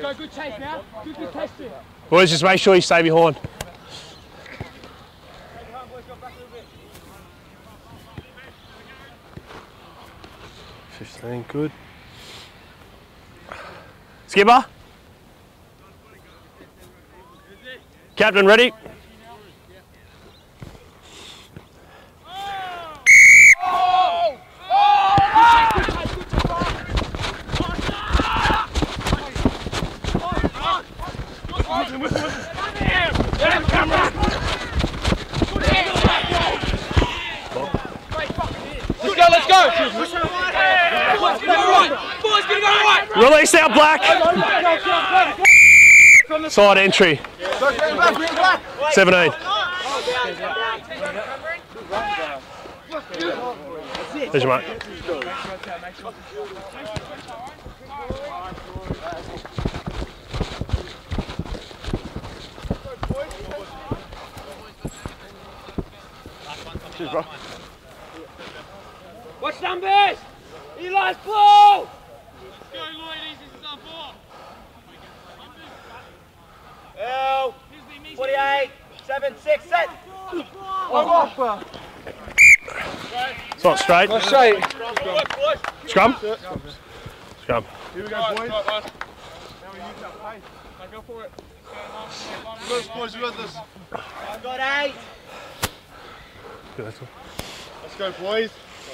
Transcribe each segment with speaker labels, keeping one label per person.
Speaker 1: Go, good chase now. Good, good chase.
Speaker 2: Boys, just make sure you stay behind. Fifteen, good. Skipper. Captain, ready?
Speaker 1: Let's go, let's go. Boys, get it right. Boys, get it right.
Speaker 2: Release out black. Side entry. 17. There's your mark.
Speaker 1: Watch numbers. Eli's ball.
Speaker 3: L, 48, 7, 6, set.
Speaker 2: It's not straight.
Speaker 4: Not Straight.
Speaker 2: Scrum. Scrum. Scrum.
Speaker 4: Here we go, boys. Now we use that pace. Now go for it. Look, boys, we got this.
Speaker 3: I've got 8.
Speaker 2: Good, that's all.
Speaker 4: Let's go, boys.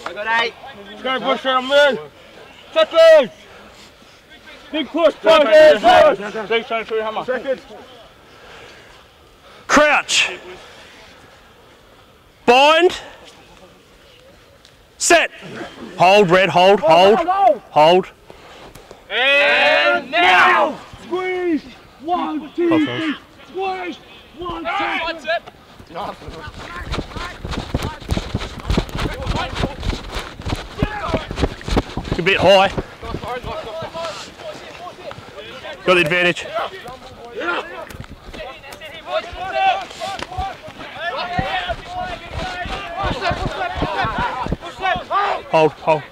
Speaker 3: I got 8.
Speaker 4: Let's go, boys. push from there. Settlers. Big push, push. Big trying through hammer. Second.
Speaker 2: Crouch. Bind. Set. Hold, red, hold, hold. Hold.
Speaker 1: And now.
Speaker 4: Squeeze. One, two,
Speaker 2: Hold,
Speaker 4: squeeze. One, two.
Speaker 1: That's.
Speaker 2: A bit high. Got the advantage. Hold, hold.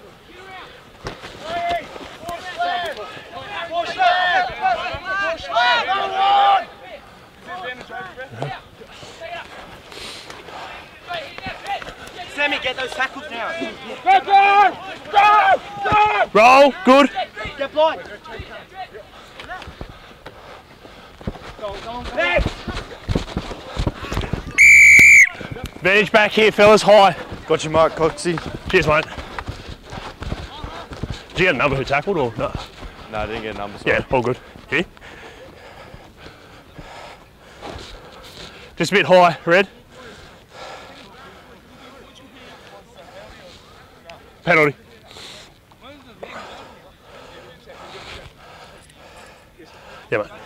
Speaker 3: Sammy, get those tackles down.
Speaker 2: Roll, good.
Speaker 3: Get blind. Next.
Speaker 2: Advantage back here, fellas. High.
Speaker 4: Got your mark, Coxie.
Speaker 2: Cheers, mate. Did you get a number who tackled or no?
Speaker 4: No, I didn't get numbers.
Speaker 2: Yeah, all good. Here. Just a bit high, red. Penalty. Yeah, mate.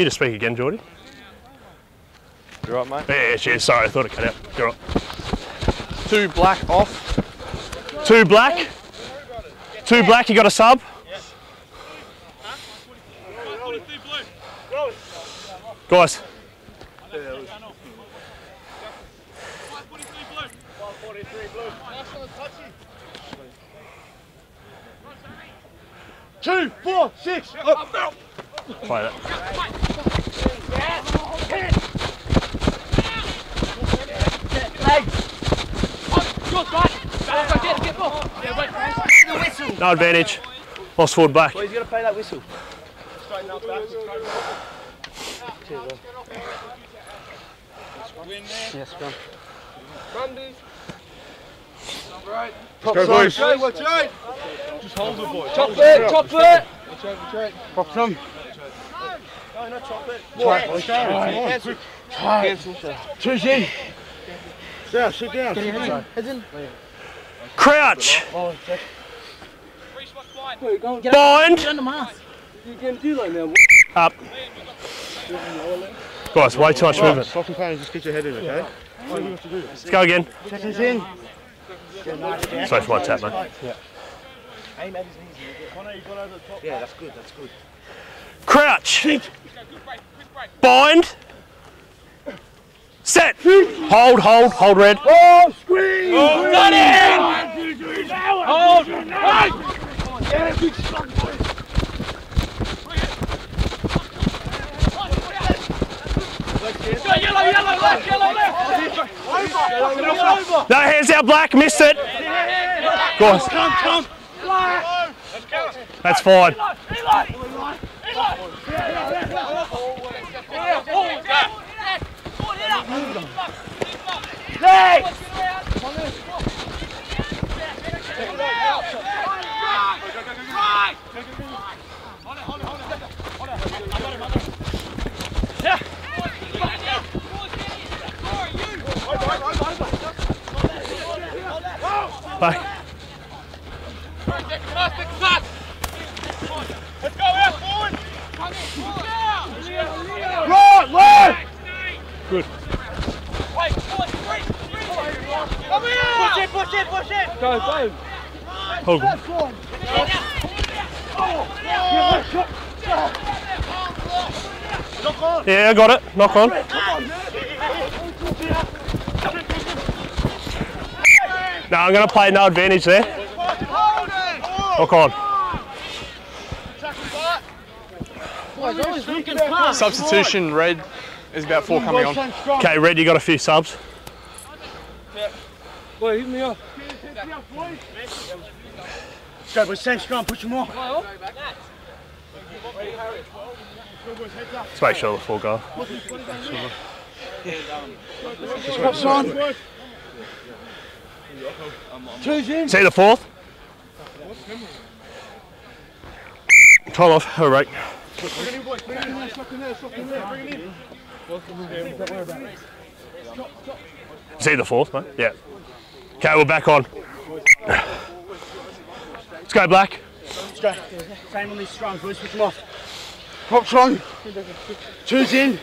Speaker 2: Here to speak again, Geordie.
Speaker 4: You right, mate?
Speaker 2: Yeah, yeah, cheers. Sorry, I thought it cut out. You're right.
Speaker 4: Two black off.
Speaker 2: Two black. Two black, you got a sub? Guys.
Speaker 4: Two, four, six. Up.
Speaker 2: Play that. No advantage. Lost forward back.
Speaker 3: Boys, you gotta play that whistle.
Speaker 4: Yes, Go, boys.
Speaker 3: Watch out.
Speaker 4: Just hold it, boys.
Speaker 1: Top foot, top foot.
Speaker 4: Pop some.
Speaker 3: No, not chocolate.
Speaker 4: Cancel. Two Down, sit down.
Speaker 3: Heads in.
Speaker 2: Crouch.
Speaker 1: Get
Speaker 2: Bind.
Speaker 1: on the mask.
Speaker 2: Up. Guys, way too much movement.
Speaker 4: Soft and pain, just get your head in, okay?
Speaker 2: Let's go again.
Speaker 4: Seconds in.
Speaker 2: Sorry for my tap, mate.
Speaker 3: Aim at his knees. Yeah, that's good, that's good.
Speaker 2: Crouch. Bind. Set. Hold, hold, hold red.
Speaker 3: Oh, squeeze! Oh, got in! Hold!
Speaker 1: Go, yellow, yellow, left, yellow, left.
Speaker 2: No, hands out black, missed it. Go on.
Speaker 3: Come, come!
Speaker 2: That's fine. Back.
Speaker 1: Let's go out forward.
Speaker 3: Right, left!
Speaker 2: Good.
Speaker 1: Wait, forward, three, three. Come here. Push it, push it.
Speaker 3: Go, go!
Speaker 2: Hold on. Yeah, I got it. Knock on. No, I'm going to play no advantage there. Knock on.
Speaker 5: Substitution red is about four coming on.
Speaker 2: Okay, Red, you got a few subs.
Speaker 3: Boy, hit me up. Go, boys, same scrum, push them off.
Speaker 2: Let's make sure the full go.
Speaker 3: Two's in.
Speaker 2: See the fourth? Time off. All right. See the fourth, mate? Yeah. Okay, we're back on. Let's go, Black.
Speaker 3: Let's go. Same on these scrums, boys, push them off. Pop strong. Two's in.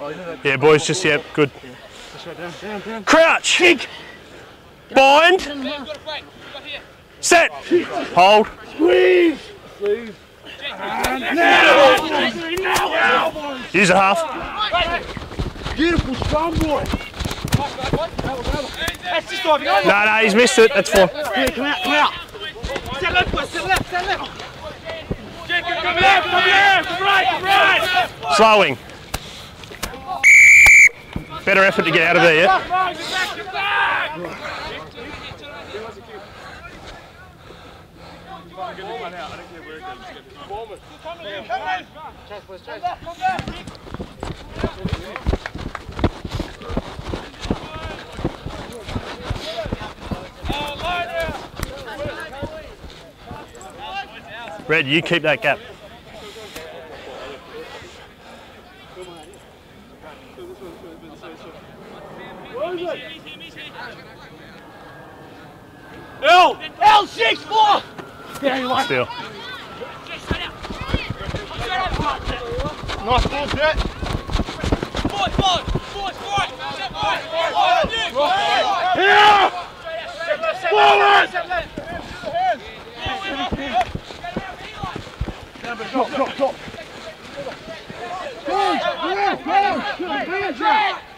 Speaker 2: Oh, yeah, boys, just, yeah, good. Crouch. Bind. Set. Hold.
Speaker 3: Squeeze!
Speaker 2: Use a half.
Speaker 3: Beautiful scrum, boy.
Speaker 1: That's just.
Speaker 2: No, no, he's missed it. That's fine.
Speaker 3: Here, come out, come out.
Speaker 1: Left, stand left, left. Jacob, come left, come left, come right, come right.
Speaker 2: Slowing. Better effort to get out of there, yeah? Red, you keep that gap.
Speaker 3: L! L6, four!
Speaker 2: Still.
Speaker 6: Nice ball, Jet.
Speaker 1: Forward, forward, forward, forward. Step forward, forward, you.
Speaker 3: Here! Forward! Drop, drop, drop.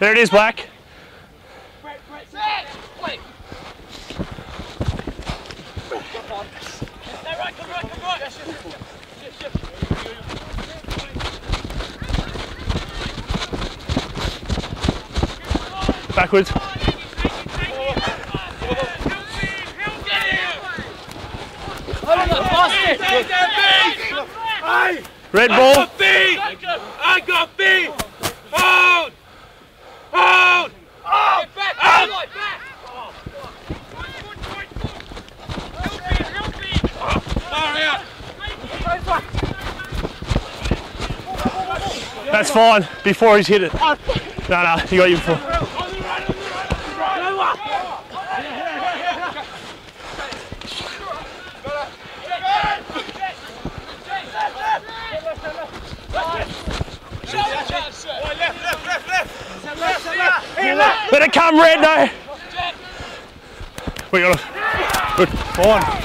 Speaker 2: There it is, Black.
Speaker 1: Wait. Stay right, come right, come right. Shift, shift.
Speaker 2: Backwards. Red ball.
Speaker 1: B! I got B! Hold! Hold! Hold! Get back! Out! Back! Far out!
Speaker 2: That's fine. Before he's hit it. No, no, he got you before. Let it come, Red. No. We got it. Good. Fine.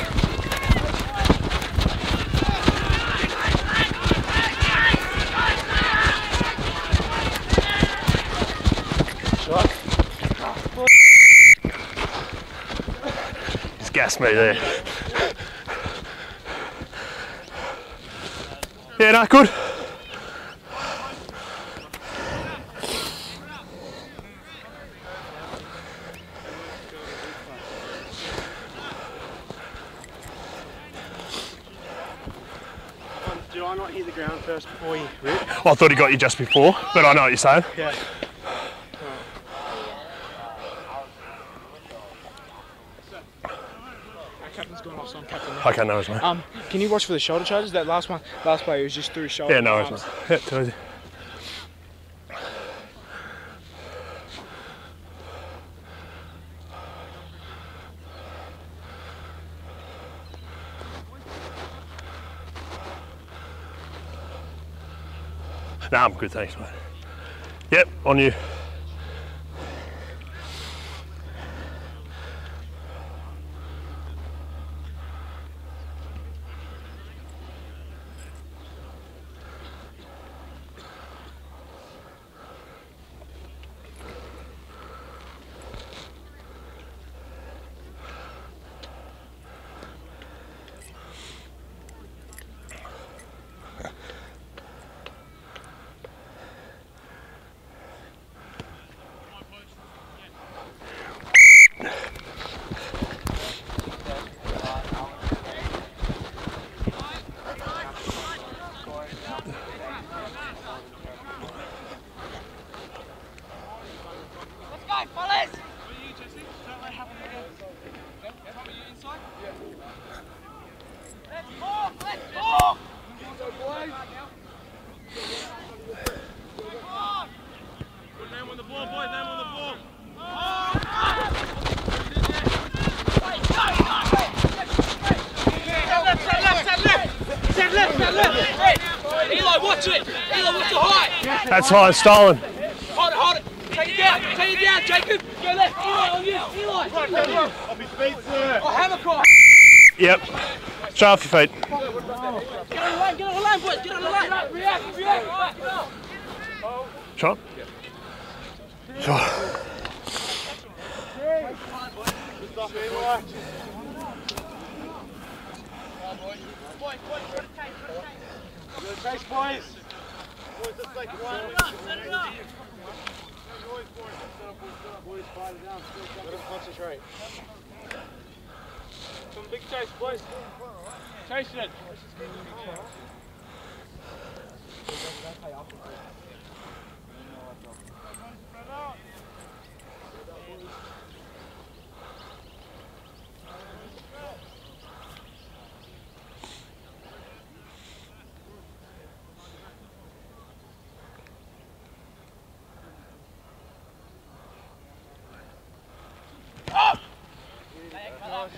Speaker 2: He's gassed me there. Yeah, no, good.
Speaker 3: Do I not hit the ground first before you rip?
Speaker 2: I thought he got you just before, but I know what you're saying.
Speaker 3: Yeah.
Speaker 4: Captain's gone off, I'm captain.
Speaker 2: Okay, mate.
Speaker 4: Um, can you watch for the shoulder charges? That last one, last play was just through shoulder.
Speaker 2: Yeah, no worries, mate. Yeah, too easy. Nah, I'm good, thanks, mate. Yep, on you.
Speaker 1: Eli, watch it! Eli, watch the height!
Speaker 2: That's high, stolen.
Speaker 1: Hold it, hold it! Take it down! Take it down, Jacob! Go left! Eli, on you! Eli!
Speaker 3: Off his feet, sir.
Speaker 1: Oh, hammer cross!
Speaker 2: Yep. Straight off your feet.
Speaker 1: Get on the line, get on the line, boys! Get on the line! React, react!
Speaker 2: Shot. Shot.
Speaker 3: Chase, boys. Boys, let's take it one. Boys, fight it down. Let him concentrate.
Speaker 4: Some big chase, boys. Chase it.
Speaker 7: Get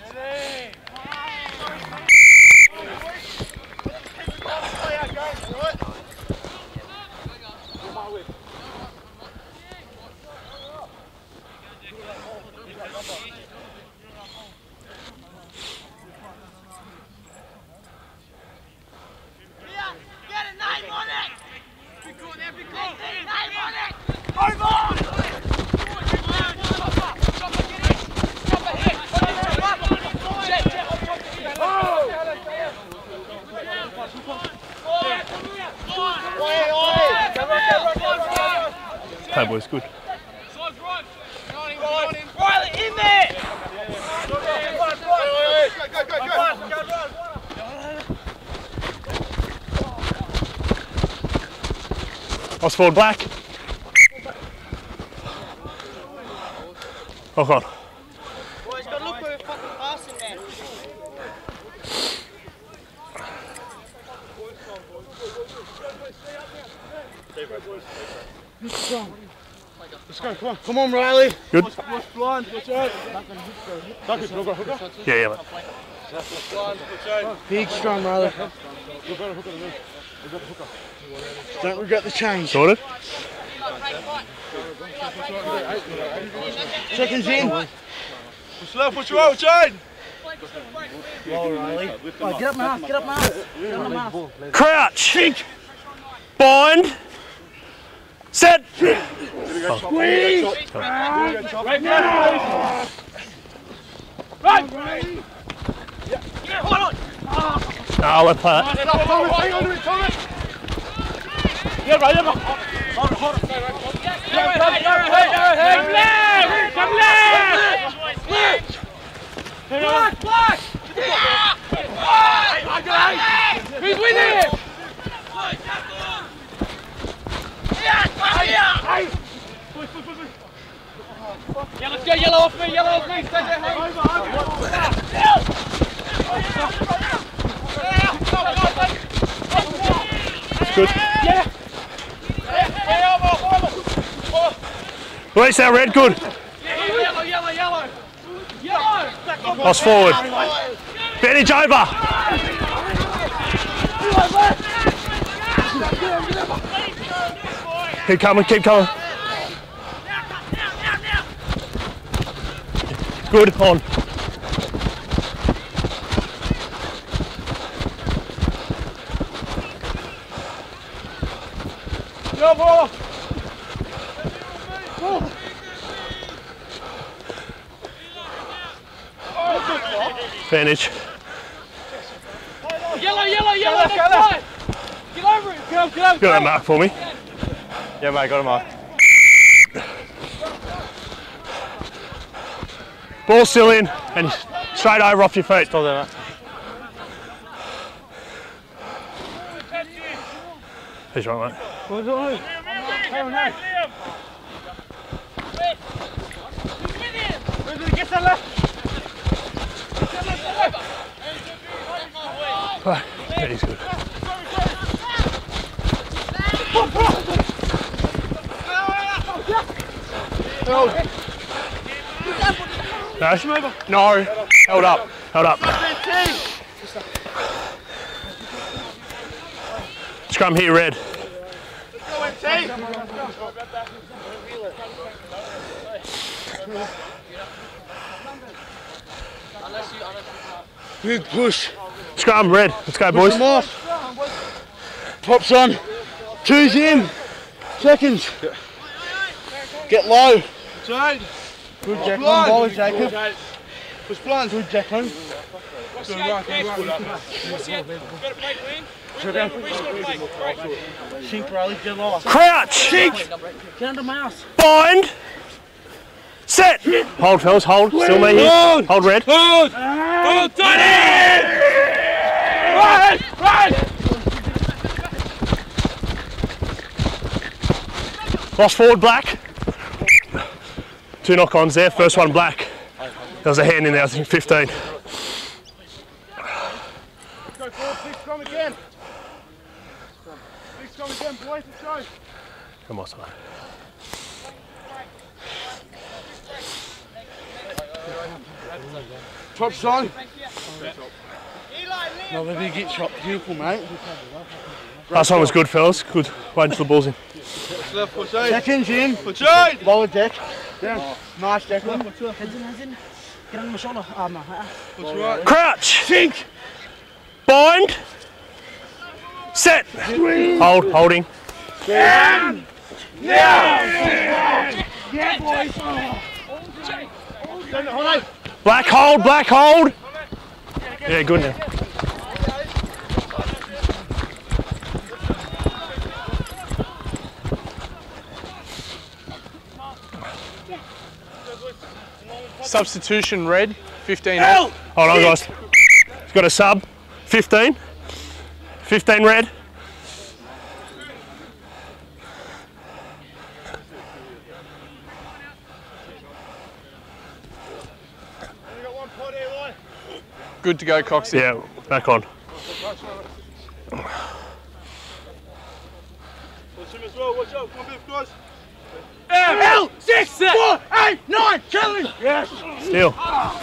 Speaker 7: a name on it! Big call there, big call! Name on it! Over!
Speaker 2: Hey, boys, good.
Speaker 7: Riley, in there!
Speaker 3: Go, go, go, go.
Speaker 2: Oswald Black. Hold on.
Speaker 7: Boys, gotta look where we're fucking passing, man.
Speaker 3: Let's go, come on. Come on, Riley.
Speaker 2: Good.
Speaker 3: Watch blind, watch out. Duck it, hooker, hooker.
Speaker 2: Yeah, yeah, mate.
Speaker 3: Blind, watch out.
Speaker 4: Big strong, Riley.
Speaker 3: Got a hooker to move. We've got a hooker. Don't regret the change.
Speaker 2: Sorted.
Speaker 3: Seconds in. Slow, put you out, Shane.
Speaker 7: Oh, get up my ass, get up my ass. Get up my ass.
Speaker 2: Crouch. Bind. Set. No, I won't play that.
Speaker 1: Who's with him? Yeah, let's go yellow off me, yellow off me, stay there, hey.
Speaker 2: Good. Yeah. Release that red. Good.
Speaker 1: Yellow, yellow, yellow. Yellow.
Speaker 2: Cross forward. Advantage over. Keep coming, keep coming. Good, on. Advantage.
Speaker 1: Yellow, yellow, yellow, next side. Get over it. Get over, get go,
Speaker 2: Got that mark for me.
Speaker 3: Yeah, mate, got him off.
Speaker 2: Ball still in and straight over off your feet.
Speaker 3: Still there, mate.
Speaker 2: He's right, mate. Yeah, he's good. No, no, held up, held up. Scrum here, red.
Speaker 3: Big push.
Speaker 2: Scrum red. Let's go, boys.
Speaker 3: Push them off. Pops on. Two's in. Seconds. Get low. Shane. Good Jacqueline. Ball, Jacob. Push blind. Good Jacqueline.
Speaker 1: What's the eight best? What's the eight? Got a play, Glenn? Where's the where's the play? Great.
Speaker 3: Sink Riley. Get low.
Speaker 2: Crouch.
Speaker 7: Get under my ass.
Speaker 2: Bind. Set. Hold, fellas. Hold. Still me here. Hold red.
Speaker 1: Hold! Hold, Tony! Run! Run!
Speaker 2: Cross forward, black. Two knock-ons there. First one, black. There was a hand in there. I think 15.
Speaker 3: Go forward. Big scrum again. Big scrum again, boys. Let's go.
Speaker 2: Come on, son.
Speaker 3: Props on. Another big hit shot. Beautiful, mate.
Speaker 2: Last one was good, fellas. Good. Wait until the ball's in.
Speaker 3: Seconds in. Lower deck. Down. Nice, Declan.
Speaker 7: Heads in, heads in. Get under my shoulder. Ah, my ass.
Speaker 2: Crouch. Sink. Bind. Set. Hold. Holding. Black hold. Black hold. Yeah, good now.
Speaker 5: Substitution red, 15
Speaker 2: Hold on, guys. He's got a sub. 15. 15 red.
Speaker 5: Good to go, Coxie.
Speaker 2: Yeah, back on.
Speaker 1: L, six, four, eight, nine, Kelly!
Speaker 2: Steal.
Speaker 1: Hammer!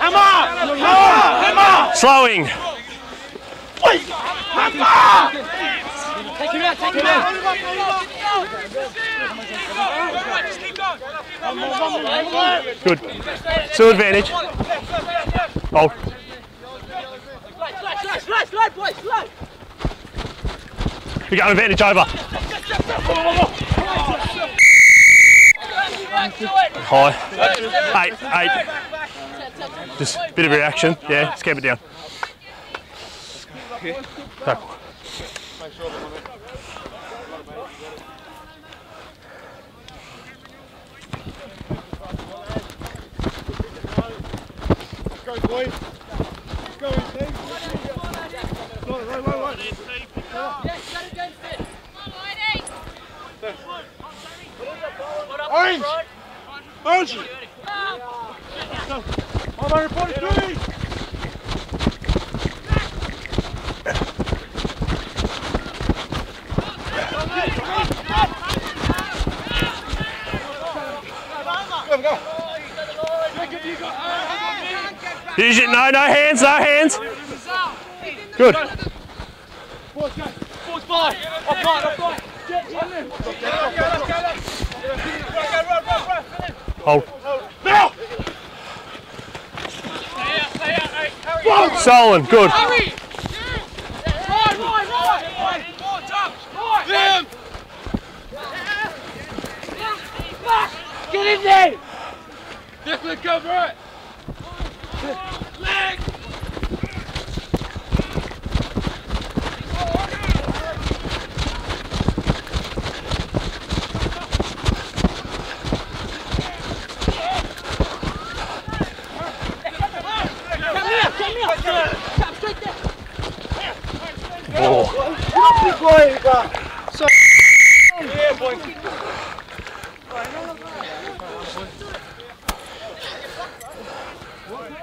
Speaker 1: Hammer! Hammer!
Speaker 2: Slowing.
Speaker 1: Take him out, take him out.
Speaker 2: Good. Still advantage. Oh.
Speaker 1: Slide.
Speaker 2: We got an advantage over. High. Eight, eight. Just a bit of reaction. Yeah, just keep it down. Tackle.
Speaker 3: Go, boys. Go in, team. Right, right, right, right. Orange! Orange! I'm on 43! Go, go.
Speaker 2: Use it. No, no hands, no hands. Good.
Speaker 3: Boys, go.
Speaker 1: Force by. Offline, offline.
Speaker 2: Hold.
Speaker 3: Now!
Speaker 2: Solon, good.
Speaker 1: Hurry! Right, right, right. More jumps. Right.
Speaker 3: Them!
Speaker 1: Get in there.
Speaker 8: Declan, cover it!
Speaker 1: Leg. Come here, come here. Come straight there.
Speaker 3: Yeah, boy.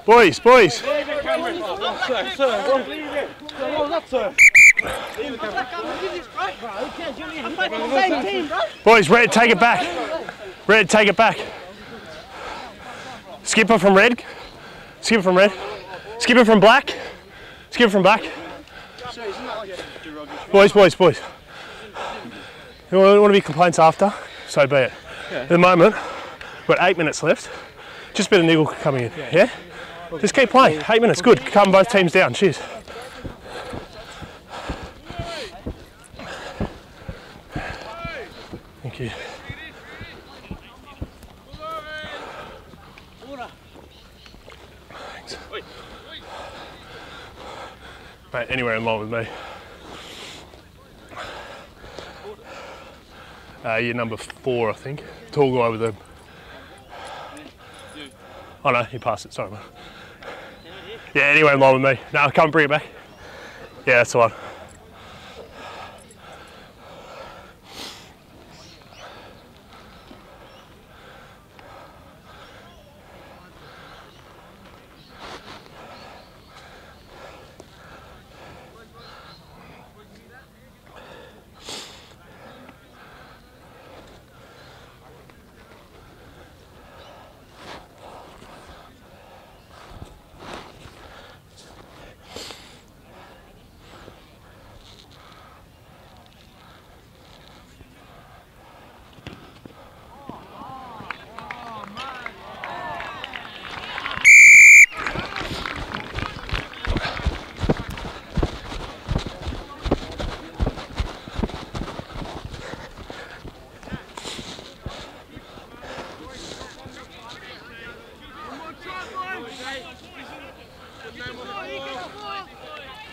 Speaker 2: Boys, boys. Boys, red, take it back. Red, take it back. Skipper from red. Skipper from red. Skipper from black. Skipper from black. Boys, boys, boys. You want, want to be complaints after? So be it. At the moment, we've got eight minutes left. Just a bit of niggle coming in. Yeah? Just keep playing. Eight minutes. Good. Calm both teams down. Cheers. Thank you. Thanks. Mate, anywhere in line with me. Uh, you're number four, I think. Tall guy with a. Oh no, he passed it. Sorry, mate. Yeah, anywhere line with me. No, come bring it back. Yeah, that's the one.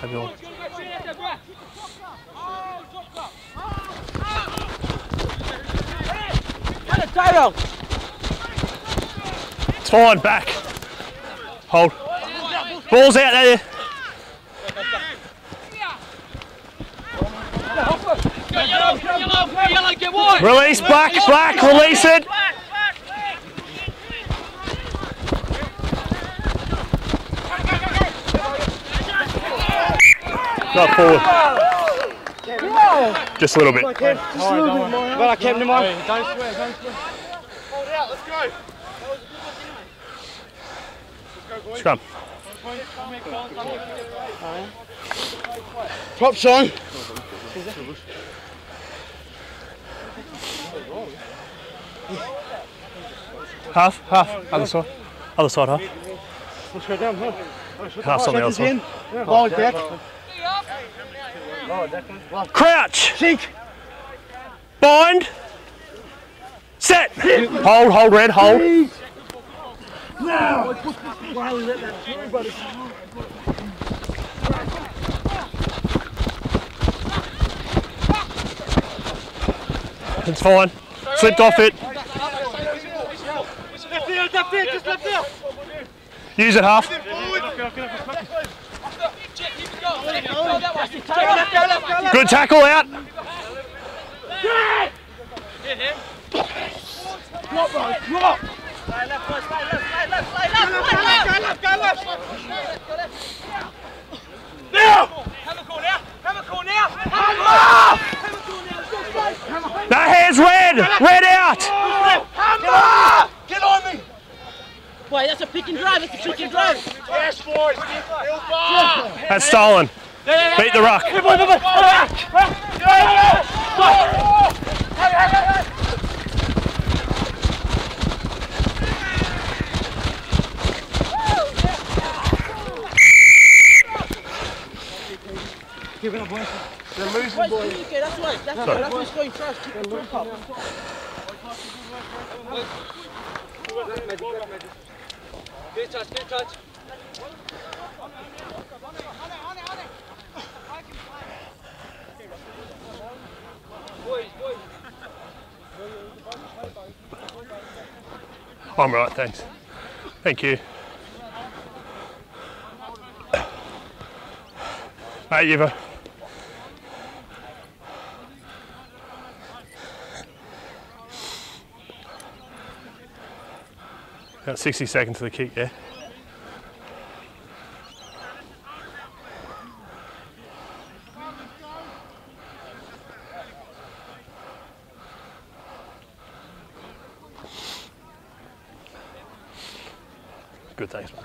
Speaker 2: Have you on? It's fine, back. Hold. Ball's out there. Release, black, black, release it. Not forward. Just a little bit.
Speaker 3: But I kept him on. Don't swear, don't swear. Hold out, let's go.
Speaker 2: Scrum.
Speaker 3: Props on.
Speaker 2: Half, half, other side. Other side, half.
Speaker 3: Let's go down. Huh?
Speaker 2: Half's on the other side.
Speaker 3: Lower deck.
Speaker 2: Crouch!
Speaker 3: Sink.
Speaker 2: Bind! Set! Hold, hold, red, hold. It's fine. Slipped off it.
Speaker 9: Left field, left field, just left field.
Speaker 2: Use it half. Good tackle out. That hair's red. Red out. Hammer!
Speaker 3: Get on me.
Speaker 1: Boy, that's a pick and drive. That's a pick and drive.
Speaker 3: Yes, boys.
Speaker 2: That's stolen. Beat the ruck.
Speaker 1: Boys, communicate. That's right. That's right. That's what's going first. Keep the talk up.
Speaker 9: Good touch, good touch.
Speaker 2: I'm right, thanks. Thank you. Hey, you've a... About 60 seconds to the kick, yeah? Good, thanks, mate.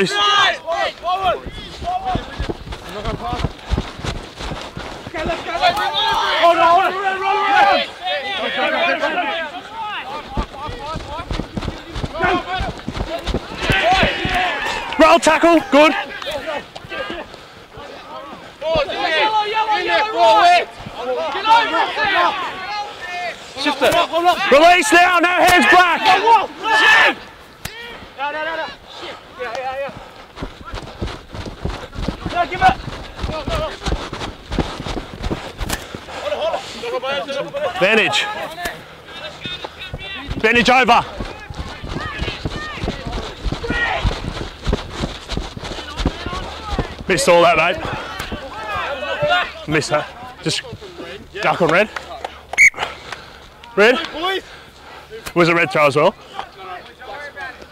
Speaker 2: Hang on. More fellas. Finish. Roll tackle, good. Release now, no hands back. Vantage. Vantage over. Missed all that, mate. Missed that. Just duck on red. Red? Was it red throw as well?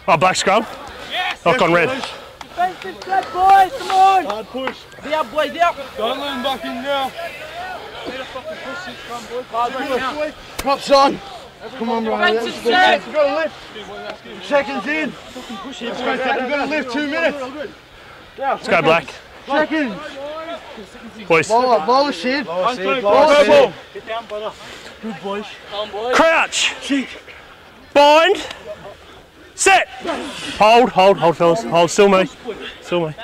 Speaker 2: Oh, black scrum? Knock on red.
Speaker 1: Defensive set, boys. Come on.
Speaker 3: Hard push.
Speaker 1: Be up, boys. Be up.
Speaker 3: Don't let him back in now. Props on. Come on, Ryan.
Speaker 1: Defensive set.
Speaker 3: We've got to lift. Seconds in. Fucking push it. We've got to lift two minutes.
Speaker 2: Let's go, black.
Speaker 3: Seconds.
Speaker 2: Boys.
Speaker 3: Lower, lower shed. Lower
Speaker 9: shed,
Speaker 3: Lower
Speaker 9: lower
Speaker 3: shed.
Speaker 1: Come on, boys.
Speaker 2: Crouch. Cheek. Bind. Set. Hold, hold, hold, fellas. Hold, still me. Still me.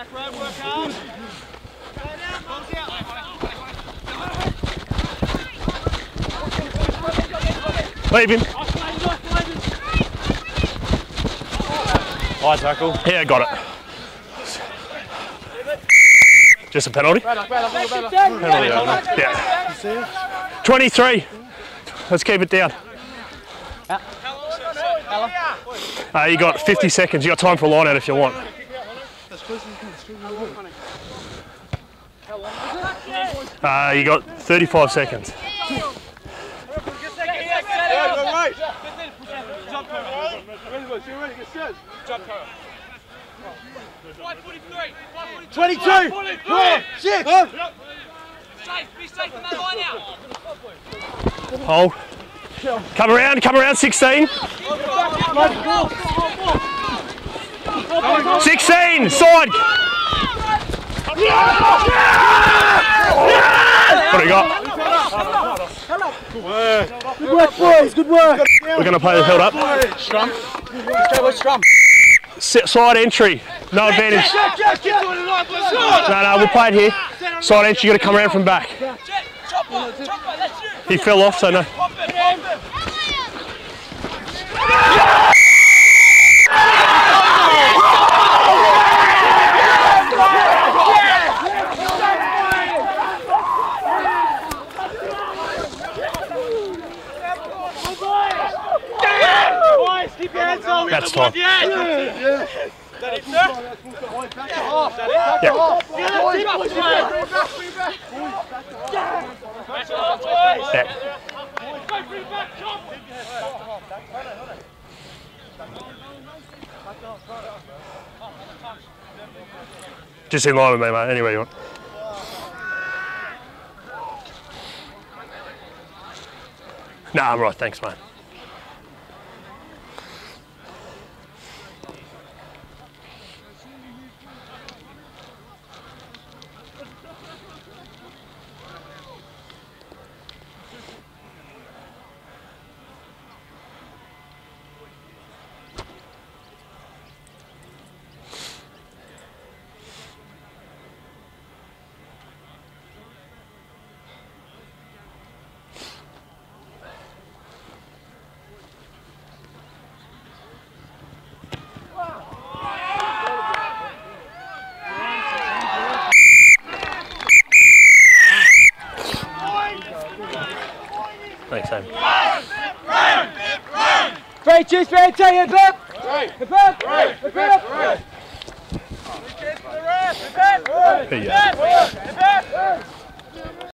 Speaker 2: Leave him.
Speaker 3: High tackle.
Speaker 2: Yeah, got it. Just a penalty? Penalty, yeah. 23. Let's keep it down. Uh, you got 50 seconds. You got time for a line out if you want. Uh, you got 35 seconds.
Speaker 3: Twenty-two. Four, six.
Speaker 7: Safe, be safe in that line out.
Speaker 2: Hold. Come around, come around, 16. 16, side. What do you got?
Speaker 3: Good work, boys. Good work.
Speaker 2: We're going to play the held up.
Speaker 3: Scrum. Okay, what's scrum?
Speaker 2: S- Side entry, no advantage. No, no, we'll play it here. Side entry, you got to come around from back.
Speaker 7: Chopper, chopper, that's you.
Speaker 2: He fell off, so no.
Speaker 7: Pop it, pop it.
Speaker 2: That's time. Just in line with me, mate. Anywhere you want. Nah, I'm right. Thanks, mate. Thanks, Sam.
Speaker 4: Straight, two,